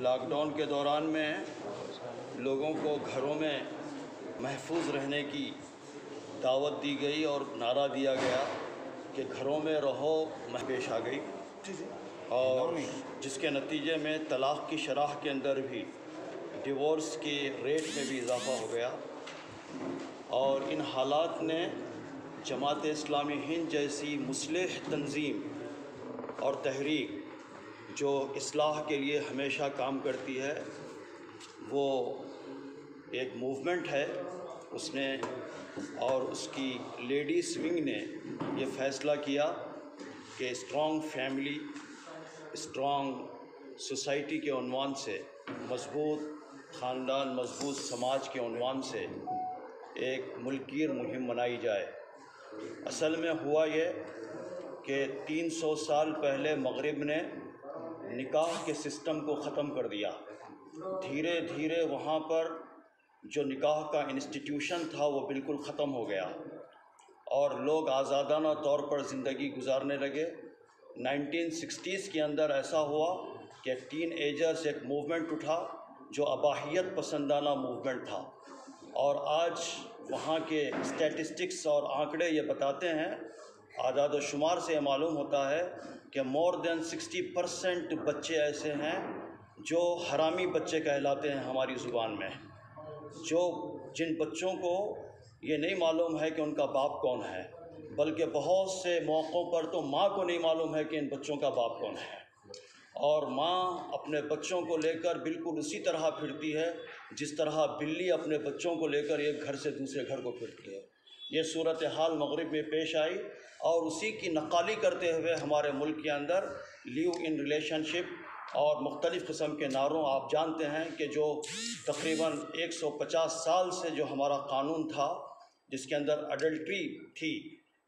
Lockdown के दौरान में लोगों को घरों में महफूज रहने की दावत दी गई और नारा दिया गया कि घरों में रहो मह पेश आ गई। और जिसके नतीजे में तलाक़ की शराह के अंदर भी डिवोर्स के रेट में भी इजाफ़ा हो गया। और इन हालात ने जमात इस्लामी हिंद जैसी मुसलह तंजीम और तहरीक जो इसलाह के लिए हमेशा काम करती है, वो एक मूवमेंट है। उसने और उसकी लेडीज़ विंग ने ये फ़ैसला किया कि स्ट्रॉन्ग फैमिली स्ट्रॉन्ग सोसाइटी के उनवान से, मज़बूत ख़ानदान, मज़बूत समाज के अनवान से एक मुल्कीर मुहिम मनाई जाए। असल में हुआ ये कि 300 साल पहले मगरब ने निकाह के सिस्टम को ख़त्म कर दिया। धीरे धीरे वहाँ पर जो निकाह का इंस्टीट्यूशन था, वो बिल्कुल ख़त्म हो गया। और लोग आज़ादाना तौर पर ज़िंदगी गुजारने लगे। 1960s के अंदर ऐसा हुआ कि टीन एजर्स एक मूवमेंट उठा, जो अबाहियत पसंदाना मूवमेंट था। और आज वहाँ के स्टैटिस्टिक्स और आंकड़े ये बताते हैं। आदाद शुमार से मालूम होता है कि मोर देन सिक्सटी परसेंट बच्चे ऐसे हैं जो हरामी बच्चे कहलाते हैं हमारी ज़ुबान में। जो जिन बच्चों को ये नहीं मालूम है कि उनका बाप कौन है, बल्कि बहुत से मौक़ों पर तो माँ को नहीं मालूम है कि इन बच्चों का बाप कौन है। और माँ अपने बच्चों को लेकर बिल्कुल उसी तरह फिरती है, जिस तरह बिल्ली अपने बच्चों को लेकर एक घर से दूसरे घर को फिरती है। ये सूरत हाल मगरब में पेश आई और उसी की नकाली करते हुए हमारे मुल्क के अंदर लिव इन रिलेशनशिप और मुख्तलिफ़ किस्म के नारों, आप जानते हैं कि जो तकरीबन 150 साल से जो हमारा कानून था, जिसके अंदर अडल्ट्री थी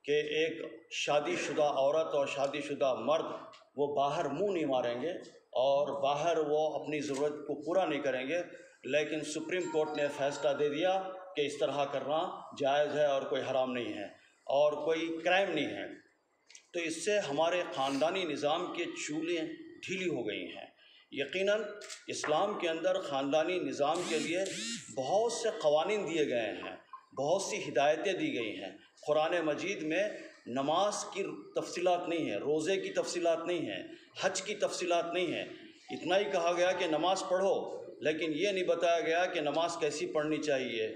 कि एक शादीशुदा औरत और शादीशुदा मर्द, वो बाहर मुँह नहीं मारेंगे और बाहर वो अपनी ज़रूरत को पूरा नहीं करेंगे, लेकिन सुप्रीम कोर्ट ने फैसला दे दिया कि इस तरह करना जायज़ है और कोई हराम नहीं है और कोई क्राइम नहीं है। तो इससे हमारे ख़ानदानी निज़ाम के चूलें ढीली हो गई हैं। यकीनन इस्लाम के अंदर ख़ानदानी निज़ाम के लिए बहुत से कवानीन दिए गए हैं, बहुत सी हिदायतें दी गई हैं। कुरान मजीद में नमाज़ की तफसीलात नहीं है, रोज़े की तफसीलात नहीं है, हज की तफसीलात नहीं है। इतना ही कहा गया कि नमाज़ पढ़ो, लेकिन ये नहीं बताया गया कि नमाज़ कैसी पढ़नी चाहिए।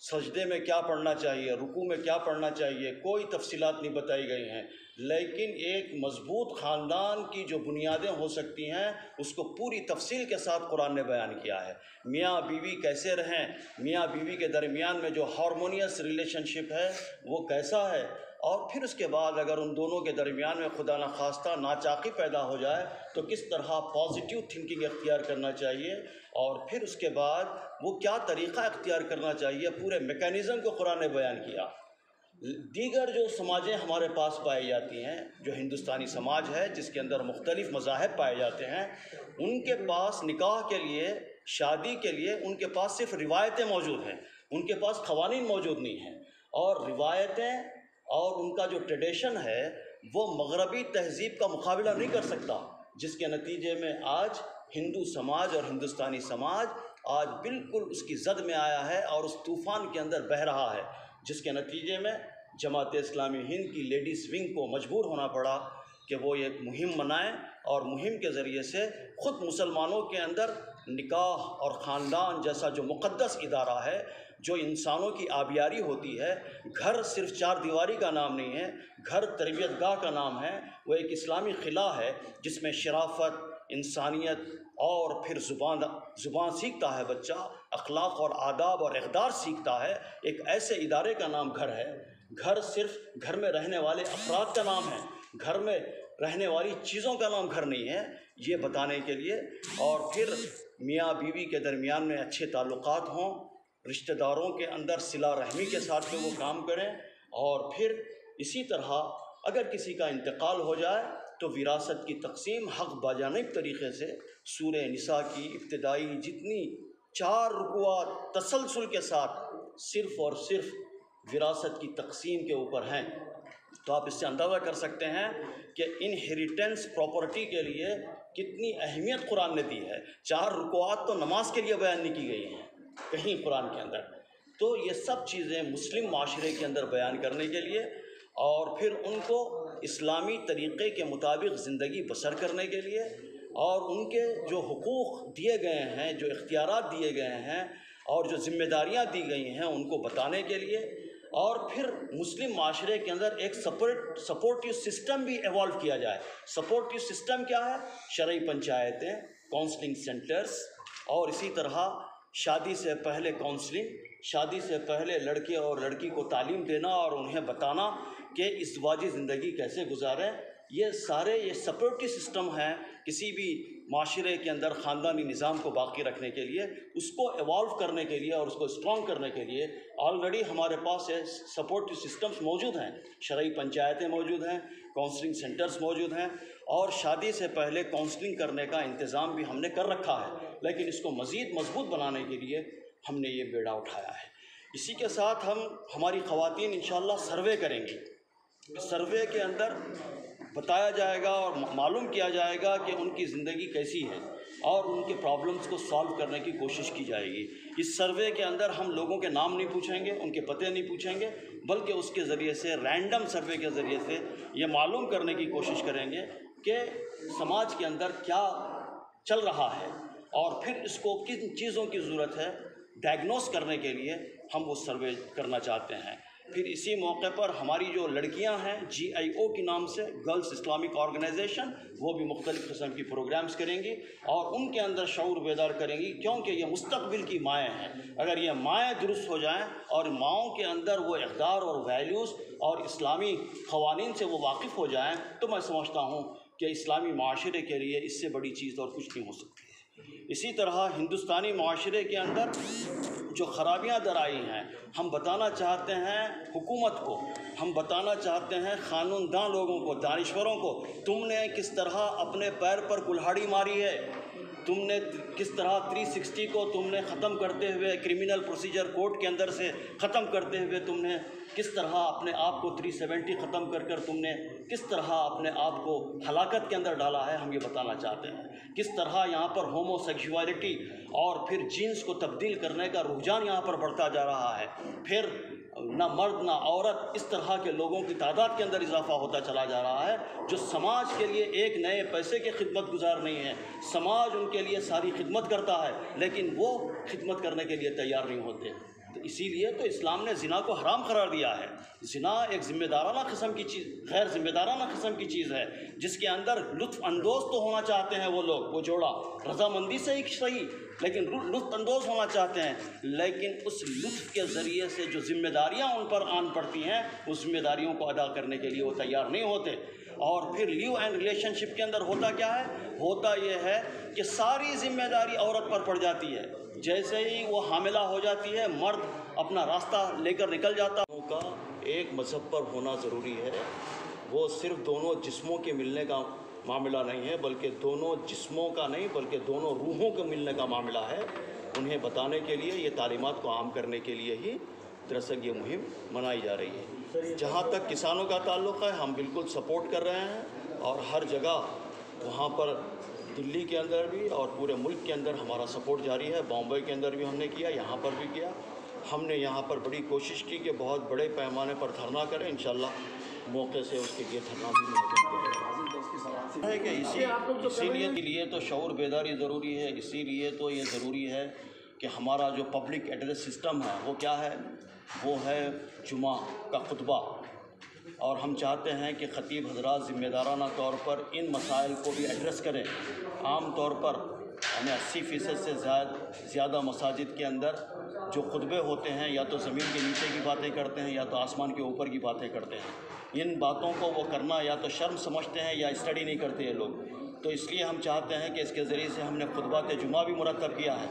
सजदे में क्या पढ़ना चाहिए, रुकू में क्या पढ़ना चाहिए, कोई तफसीलात नहीं बताई गई हैं। लेकिन एक मज़बूत ख़ानदान की जो बुनियादें हो सकती हैं, उसको पूरी तफसील के साथ कुरान ने बयान किया है। मियाँ बीवी कैसे रहें? मियाँ बीवी के दरमियान में जो हारमोनियस रिलेशनशिप है, वो कैसा है? और फिर उसके बाद अगर उन दोनों के दरमियान में खुदा न खास्ता नाचाकी पैदा हो जाए तो किस तरह पॉजिटिव थिंकिंग अख्तियार करना चाहिए? और फिर उसके बाद वो क्या तरीक़ा अख्तियार करना चाहिए? पूरे मेकनिज़म को कुरान ने बयान किया। दीगर जो समाजें हमारे पास पाई जाती हैं, जो हिंदुस्तानी समाज है, जिसके अंदर मुख्तलिफ़ मज़ाहब पाए जाते हैं, उनके पास निकाह के लिए, शादी के लिए उनके पास सिर्फ़ रिवायतें मौजूद हैं। उनके पास खवानी मौजूद नहीं हैं। और रिवायतें और उनका जो ट्रेडिशन है, वो मगरबी तहज़ीब का मुकाबला नहीं कर सकता, जिसके नतीजे में आज हिंदू समाज और हिंदुस्तानी समाज आज बिल्कुल उसकी जद में आया है और उस तूफ़ान के अंदर बह रहा है, जिसके नतीजे में जमात इस्लामी हिंद की लेडीज़ विंग को मजबूर होना पड़ा कि वो एक मुहिम बनाएँ और मुहिम के ज़रिए से ख़ुद मुसलमानों के अंदर निकाह और ख़ानदान जैसा जो मुक़दस इदारा है, जो इंसानों की आबियारी होती है, घर सिर्फ़ चार दीवारी का नाम नहीं है, घर तरबियत गाह का नाम है, वो एक इस्लामी ख़िला है जिसमें शराफत इंसानियत और फिर ज़ुबान ज़ुबान सीखता है बच्चा, अखलाक और आदाब और इकदार सीखता है। एक ऐसे इदारे का नाम घर है। घर सिर्फ़ घर में रहने वाले अफराद का नाम है। घर में रहने वाली चीज़ों का नाम घर नहीं है, ये बताने के लिए। और फिर मियाँ बीवी के दरमियान में अच्छे ताल्लुक हों, रिश्तेदारों के अंदर सिला रहमी के साथ में वो काम करें। और फिर इसी तरह अगर किसी का इंतकाल हो जाए तो विरासत की तकसीम हक बाजानब तरीक़े से सूर निसा की इब्तदाई जितनी चार रुकुआ तसलसल के साथ सिर्फ़ और सिर्फ़ विरासत की तकसीम के ऊपर हैं। तो आप इससे अंदाज़ा कर सकते हैं कि इनहेरिटेंस प्रॉपर्टी के लिए कितनी अहमियत कुरान ने दी है। चार रुकवात तो नमाज़ के लिए बयान नहीं की गई हैं, कहीं कुरान के अंदर। तो ये सब चीज़ें मुस्लिम माशरे के अंदर बयान करने के लिए और फिर उनको इस्लामी तरीक़े के मुताबिक ज़िंदगी बसर करने के लिए और उनके जो हकूक़ दिए गए हैं, जो इख्तियार दिए गए हैं और जो ज़िम्मेदारियाँ दी गई हैं उनको बताने के लिए और फिर मुस्लिम माशरे के अंदर एक सपोर्ट, सपोर्टिव सिस्टम भी एवॉल्व किया जाए। सपोर्टिव सिस्टम क्या है? शरय पंचायतें काउंसलिंग सेंटर्स और इसी तरह शादी से पहले काउंसलिंग शादी से पहले लड़के और लड़की को तालीम देना और उन्हें बताना कि इस वाजी ज़िंदगी कैसे गुजारें। ये सारे, ये सपोर्टिव सिस्टम हैं किसी भी माशरे के अंदर ख़ानदानी निज़ाम को बाकी रखने के लिए, उसको एवॉल्व करने के लिए और उसको स्ट्रॉन्ग करने के लिए ऑलरेडी हमारे पास ये सपोर्टिव सिस्टम्स मौजूद हैं। शरय पंचायतें मौजूद हैं काउंसलिंग सेंटर्स मौजूद हैं। और शादी से पहले काउंसलिंग करने का इंतज़ाम भी हमने कर रखा है, लेकिन इसको मज़ीद मज़बूत बनाने के लिए हमने ये बेड़ा उठाया है। इसी के साथ हम, हमारी ख़वातीन इन सर्वे करेंगी। सर्वे के अंदर बताया जाएगा और मालूम किया जाएगा कि उनकी ज़िंदगी कैसी है और उनके प्रॉब्लम्स को सॉल्व करने की कोशिश की जाएगी। इस सर्वे के अंदर हम लोगों के नाम नहीं पूछेंगे, उनके पते नहीं पूछेंगे, बल्कि उसके ज़रिए से रैंडम सर्वे के ज़रिए से ये मालूम करने की कोशिश करेंगे कि समाज के अंदर क्या चल रहा है और फिर इसको किन चीज़ों की ज़रूरत है डायग्नोस करने के लिए हम वो सर्वे करना चाहते हैं। फिर इसी मौके पर हमारी जो लड़कियाँ हैं जी आई ओ के नाम से गर्ल्स इस्लामिक ऑर्गेनाइजेशन वो भी मुख्तलिफ़ किस्म की प्रोग्राम्स करेंगी और उनके अंदर शूर बेदार करेंगी, क्योंकि ये मुस्तबिल की माएँ हैं। अगर ये माएँ दुरुस्त हो जाएँ और माओं के अंदर वो इकदार और वैल्यूज़ और इस्लामी कवानीन से वो वाकिफ़ हो जाएँ तो मैं समझता हूँ कि इस्लामी माशरे के लिए इससे बड़ी चीज़ और कुछ नहीं हो सकती इसी तरह हिंदुस्तानी माशरे के अंदर जो खराबियाँ दर आई हैं, हम बताना चाहते हैं हुकूमत को, हम बताना चाहते हैं ख़ानदान लोगों को, दानश्वरों को, तुमने किस तरह अपने पैर पर कुल्हाड़ी मारी है? तुमने किस तरह 360 को तुमने ख़त्म करते हुए क्रिमिनल प्रोसीजर कोर्ट के अंदर से ख़त्म करते हुए तुमने किस तरह अपने आप को 370 ख़त्म कर कर तुमने किस तरह अपने आप को हलाकत के अंदर डाला है, हम ये बताना चाहते हैं। किस तरह यहाँ पर होमोसेक्सुअलिटी और फिर जीन्स को तब्दील करने का रुझान यहाँ पर बढ़ता जा रहा है। फिर ना मर्द, ना औरत इस तरह के लोगों की तादाद के अंदर इजाफा होता चला जा रहा है, जो समाज के लिए एक नए पैसे की खिदमत गुजार नहीं है। समाज उनके लिए सारी खिदमत करता है, लेकिन वो खिदमत करने के लिए तैयार नहीं होते। तो इसीलिए तो इस्लाम ने ज़िना को हराम करार दिया है। ज़िना एक ज़िम्मेदाराना किस्म की चीज़, गैर ज़िम्मेदाराना किस्म की चीज़ है, जिसके अंदर लुत्फ़ अंदोज़ तो होना चाहते हैं वो लोग, वो जोड़ा। रजामंदी से ही सही, लेकिन लुत्फ़ अंदोज़ होना चाहते हैं। लेकिन उस लुत्फ़ के ज़रिए से जो ज़िम्मेदारियाँ उन पर आन पड़ती हैं, उस जिम्मेदारियों को अदा करने के लिए वो तैयार नहीं होते। और फिर लिव एंड रिलेशनशिप के अंदर होता क्या है? होता यह है कि सारी ज़िम्मेदारी औरत पर पड़ जाती है। जैसे ही वो हामिला हो जाती है, मर्द अपना रास्ता लेकर निकल जाता का एक मज़हब पर होना ज़रूरी है। वो सिर्फ़ दोनों जिस्मों के मिलने का मामला नहीं है, बल्कि दोनों जिस्मों का नहीं, बल्कि दोनों रूहों के मिलने का मामला है। उन्हें बताने के लिए, ये तालीमत को आम करने के लिए ही दरअसल ये मुहिम मनाई जा रही है। जहाँ तक किसानों का ताल्लुक़ है हम बिल्कुल सपोर्ट कर रहे हैं और हर जगह वहाँ पर दिल्ली के अंदर भी और पूरे मुल्क के अंदर हमारा सपोर्ट जारी है। बॉम्बे के अंदर भी हमने किया यहाँ पर भी किया। हमने यहाँ पर बड़ी कोशिश की कि बहुत बड़े पैमाने पर धरना करें। इन मौके से उसके लिए धरना भी है कि इसी इसीलिए के लिए तो शौर बेदारी ज़रूरी है। इसीलिए तो ये ज़रूरी है कि हमारा जो पब्लिक एड्रेस सिस्टम है, वो क्या है? वो है जुमा का खुतबा। और हम चाहते हैं कि ख़तीब हजरात ज़िम्मेदाराना तौर पर इन मसाइल को भी एड्रेस करें। आम तौर पर हमें अस्सी फ़ीसद से ज़्यादा मसाजिद के अंदर जो खुतबे होते हैं, या तो ज़मीन के नीचे की बातें करते हैं, या तो आसमान के ऊपर की बातें करते हैं। इन बातों को वो करना या तो शर्म समझते हैं या स्टडी नहीं करते ये लोग। तो इसलिए हम चाहते हैं कि इसके ज़रिए से हमने खुतबा जुमा भी मुरतब किया है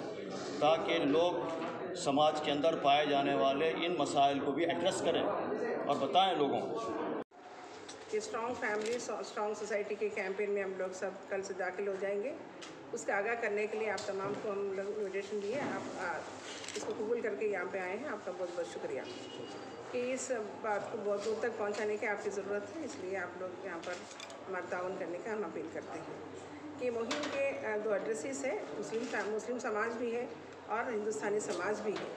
ताकि लोग समाज के अंदर पाए जाने वाले इन मसाइल को भी एड्रेस करें और बताएँ लोगों को। स्ट्रॉन्ग फैमिली स्ट्रॉन्ग सोसाइटी के कैंपेन में हम लोग सब कल से दाखिल हो जाएँगे। उसका आगाह करने के लिए आप तमाम को हम लोग इन्विटेशन दिए आप आ, इसको कबूल करके यहाँ पे आए हैं। आपका बहुत बहुत शुक्रिया। कि इस बात को बहुत दूर तक पहुँचाने की आपकी ज़रूरत है इसलिए आप लोग यहाँ पर हमारा करने का हम अपील करते हैं कि मुहिम के दो एड्रेसेस है। मुस्लिम मुस्लिम समाज भी है और हिंदुस्तानी समाज भी है।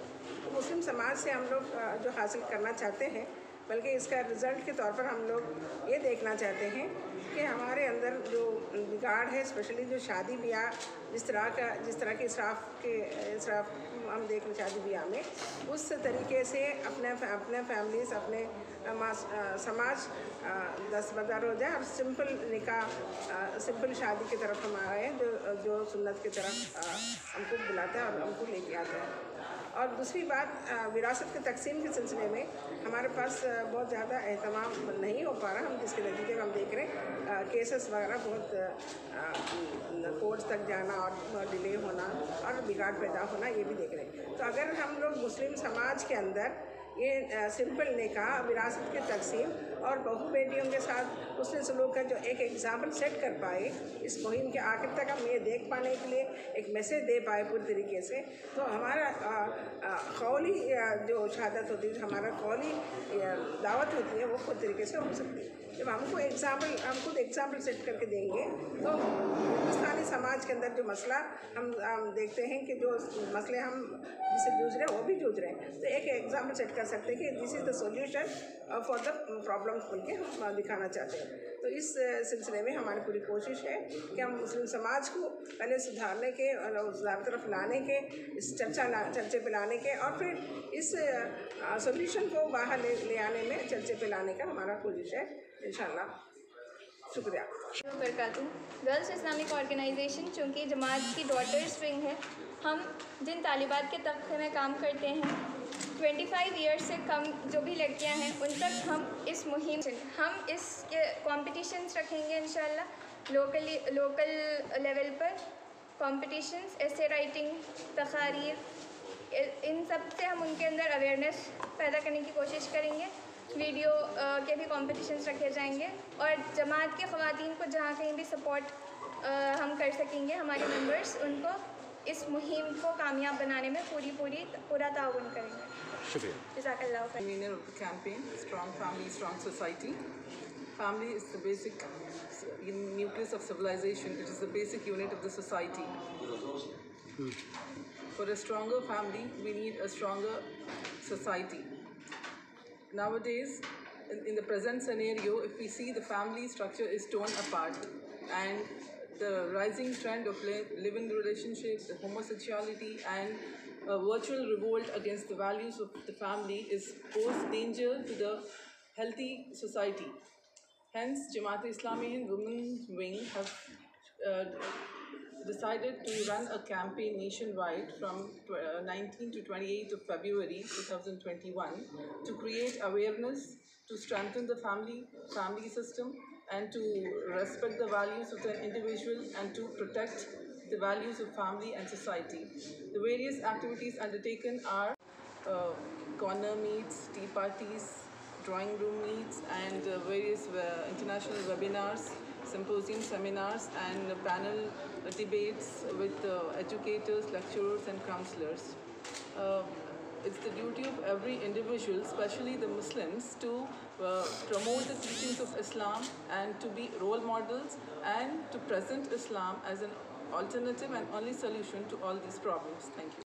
तो मुस्लिम समाज से हम लोग जो हासिल करना चाहते हैं बल्कि इसका रिज़ल्ट के तौर पर हम लोग ये देखना चाहते हैं कि हमारे अंदर जो बिगाड़ है स्पेशली जो शादी ब्याह, जिस तरह का, जिस तरह के इसराफ के इसराफ हम देख रहे शादी ब्याह में, उस तरीके से अपने अपने फैमिलीज़ अपने समाज दस्तबरदार हो जाए और सिंपल निकाह सिंपल शादी की तरफ़ हम आए हैं, जो जो सुन्नत की तरफ़ हमको बुलाता है और हमको लेके आता है। और दूसरी बात विरासत के तकसीम के सिलसिले में हमारे पास बहुत ज़्यादा अहतमाम नहीं हो पा रहा। हम जिसके नतीजे में हम देख रहे हैं केसेस वगैरह बहुत कोर्ट तक जाना और डिले होना और बिगाड़ पैदा होना, ये भी देख रहे हैं। तो अगर हम लोग मुस्लिम समाज के अंदर ये सिंपल निकाह विरासत की तकसीम और बहू बेटियों के साथ उसने सलूक का जो एक एग्ज़ाम्पल सेट कर पाए, इस मुहिम के आखिर तक हम ये देख पाने के लिए एक मैसेज दे पाए पूरी तरीके से। तो हमारा कौली जो शहादत होती है, हमारा कौली दावत होती है, वो पूरी तरीके से हो सकती है। जब हमको एग्ज़ाम्पल हम खुद एग्ज़ाम्पल सेट करके देंगे तो हिंदुस्तानी समाज के अंदर जो मसला हम हम देखते हैं कि जो मसले हम जिससे जूझ रहे हैं, वो भी जूझ रहे हैं। तो एक एग्ज़ाम्पल सेट कर सकते हैं कि this is the solution for the problem बोल के हम दिखाना चाहते हैं। तो इस सिलसिले में हमारी पूरी कोशिश है कि हम मुस्लिम समाज को पहले सुधारने के, और सुधार तरफ़ लाने के, इस चर्चा ला, चर्चे पे लाने के, और फिर इस सोल्यूशन को बाहर ले ले आने में चर्चे पे लाने का हमारा कोशिश है। इन शुक्रिया। वबरकातुहू गर्ल्स इस्लामिक ऑर्गेनाइजेशन चूँकि जमात की डॉटर स्प्रिंग है, हम जिन तालिबात के तबके में काम करते हैं 25 ईयर्स से कम जो भी लड़कियाँ हैं, उन तक हम इस मुहिम हम इसके कॉम्पिटिशन्स रखेंगे इन लोकली लोकल लेवल पर कॉम्पिटिशन्स ऐसे राइटिंग तकारीर इन सबसे हम उनके अंदर अवेयरनेस पैदा करने की कोशिश करेंगे। वीडियो के भी कॉम्पिटिशन्स रखे जाएँगे और जमात के ख़वातीन को जहाँ कहीं भी सपोर्ट हम कर सकेंगे हमारे मेंबर्स उनको इस मुहिम को कामयाब बनाने में पूरी पूरी पूरा ताउन करेंगे शुक्रिया जजाकल्लाह खैर convener of the Family, is the basic nucleus of civilization. It is the basic unit of the society. For a stronger family, we need a stronger society. Nowadays, in, in the present scenario, if we see the family structure is torn apart and the rising trend of li- living relationships, the homosexuality, and a virtual revolt against the values of the family is pose danger to the healthy society. Hence, Jamaat Islami Hind Women's Wing have uh, decided to run a campaign nationwide from uh, 19 to 28th of February 2021 to create awareness, to strengthen the family family system, and to respect the values of the individual and to protect the values of family and society. The various activities undertaken are uh, corner meets, tea parties, drawing room meets, and uh, various uh, international webinars, symposium seminars, and panel debates with educators, lecturers, and counselors. Uh, it's the duty of every individual, especially the Muslims, to uh, promote the teachings of Islam and to be role models and to present Islam as an alternative and only solution to all these problems. Thank you.